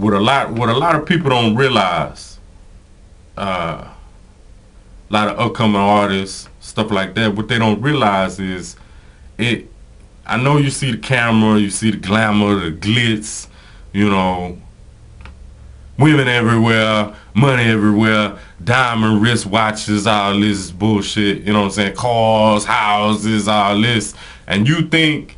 what a lot what a lot of people don't realize, uh, a lot of upcoming artists, stuff like that. What they don't realize is, it. I know you see the camera, you see the glamour, the glitz, you know, women everywhere, money everywhere, diamond wrist watches, all this bullshit. You know what I'm saying? Cars, houses, all this, and you think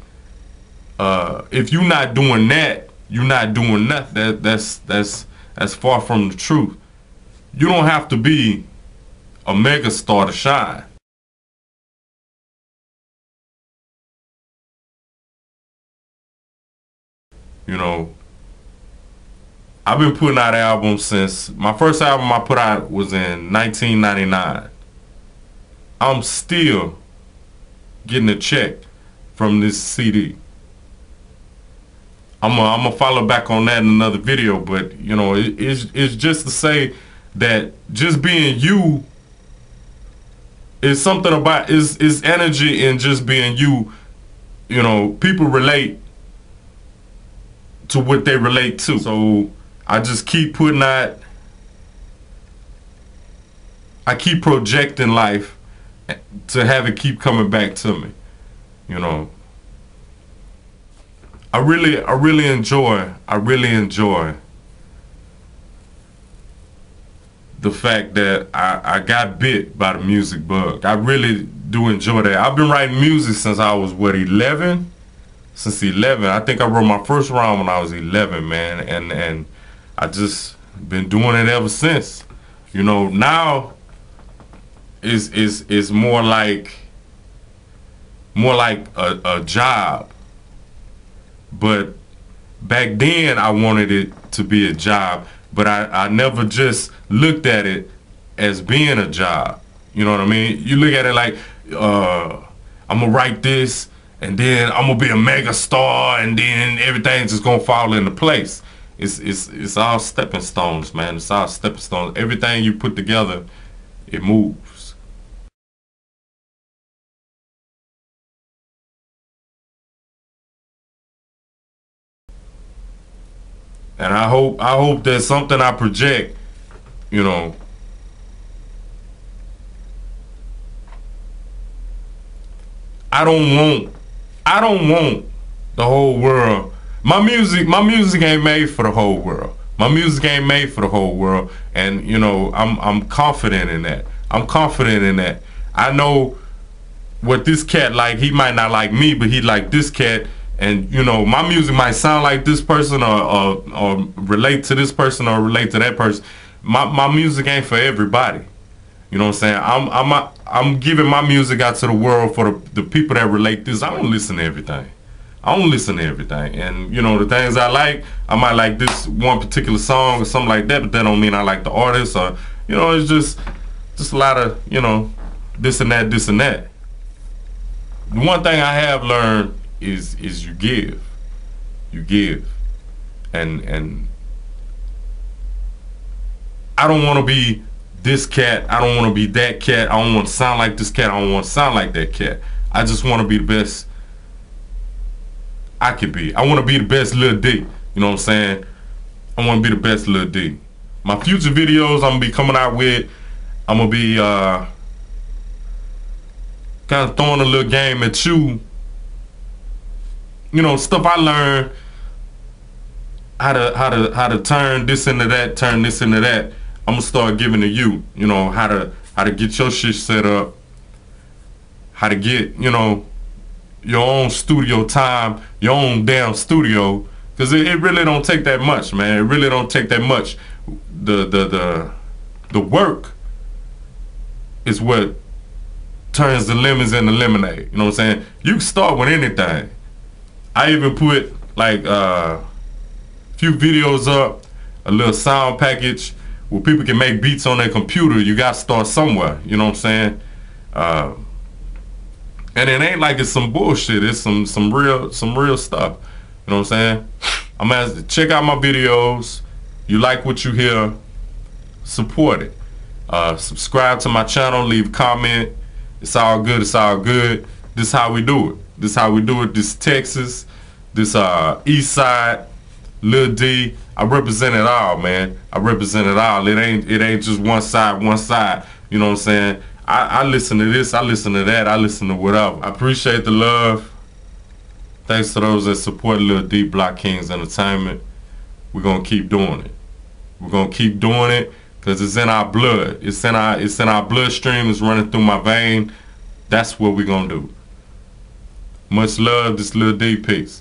uh, if you're not doing that, you're not doing nothing. That that's that's that's far from the truth. You don't have to be a megastar to shine. You know, I've been putting out albums since my first album I put out was in 1999. I'm still getting a check from this CD. I'm gonna I'm follow back on that in another video, but you know, it, it's it's just to say that just being you is something about is is energy and just being you. You know, people relate to what they relate to. So I just keep putting out. I keep projecting life to have it keep coming back to me. You know. I really, I really enjoy, I really enjoy the fact that I, I got bit by the music bug. I really do enjoy that. I've been writing music since I was, what, 11? Since 11. I think I wrote my first rhyme when I was 11, man. And, and I just been doing it ever since. You know, now is is is more like more like a, a job but back then, I wanted it to be a job, but I, I never just looked at it as being a job. You know what I mean? You look at it like, uh, I'm gonna write this, and then I'm gonna be a mega star, and then everything's just gonna fall into place. It's it's it's all stepping stones, man. It's all stepping stones. Everything you put together, it moves. And I hope I hope that something I project, you know, I don't want I don't want the whole world. My music my music ain't made for the whole world. My music ain't made for the whole world and you know, I'm I'm confident in that. I'm confident in that. I know what this cat like. He might not like me, but he like this cat and you know my music might sound like this person or, or, or relate to this person or relate to that person. My, my music ain't for everybody. You know what i'm saying? I'm i'm i'm giving my music out to the world for the, the people that relate this. I don't listen to everything. I don't listen to everything. And you know the things i like i might like this one particular song or something like that but that don't mean i like the artist or you know it's just just a lot of you know this and that this and that. The one thing i have learned is is you give, you give, and and I don't want to be this cat. I don't want to be that cat. I don't want to sound like this cat. I don't want to sound like that cat. I just want to be the best I could be. I want to be the best Lil D. You know what I'm saying? I want to be the best Lil D. My future videos I'm gonna be coming out with. I'm gonna be uh, kind of throwing a little game at you you know, stuff I learned how to how to how to turn this into that, turn this into that. I'm gonna start giving to you. You know how to how to get your shit set up, how to get you know your own studio time, your own damn studio, because it, it really don't take that much, man. It really don't take that much. The the the the work is what turns the lemons into lemonade. You know what I'm saying? You can start with anything. I even put like uh, a few videos up, a little sound package where people can make beats on their computer. You got to start somewhere. You know what I'm saying? Uh, and it ain't like it's some bullshit. It's some some real some real stuff. You know what I'm saying? I'm gonna check out my videos. You like what you hear? Support it. Uh, subscribe to my channel. Leave a comment. It's all good. It's all good. This is how we do it. This how we do it. This Texas, this uh, East Side, Lil D. I represent it all, man. I represent it all. It ain't it ain't just one side, one side. You know what I'm saying? I, I listen to this, I listen to that, I listen to whatever. I appreciate the love. Thanks to those that support Lil D Blockkingz Entertainment. We're gonna keep doing it. We're gonna keep doing it because it's in our blood. It's in our it's in our bloodstream. It's running through my vein. That's what we're gonna do. Much love, this Lil D peace.